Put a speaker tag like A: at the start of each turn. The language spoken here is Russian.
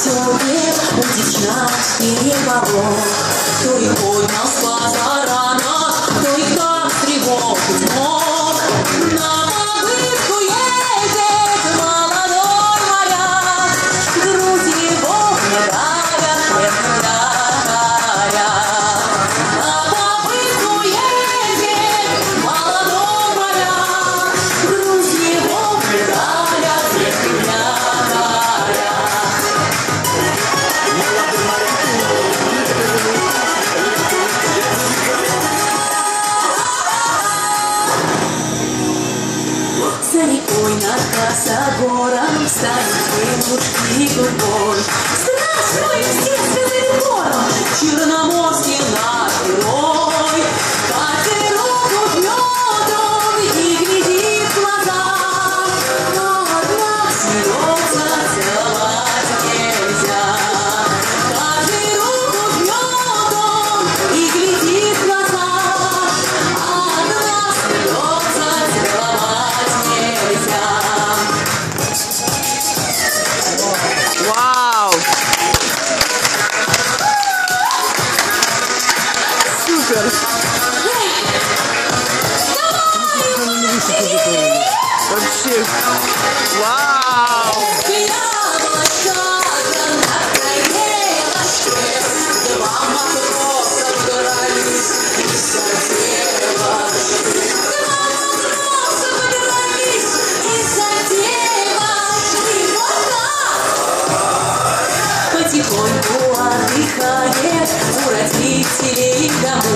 A: все время утешать и не могло, кто и поднял глубокий голубой. Страж мой сердце.
B: Вообще! Вау!
A: потихоньку отдыхает у родителей домой.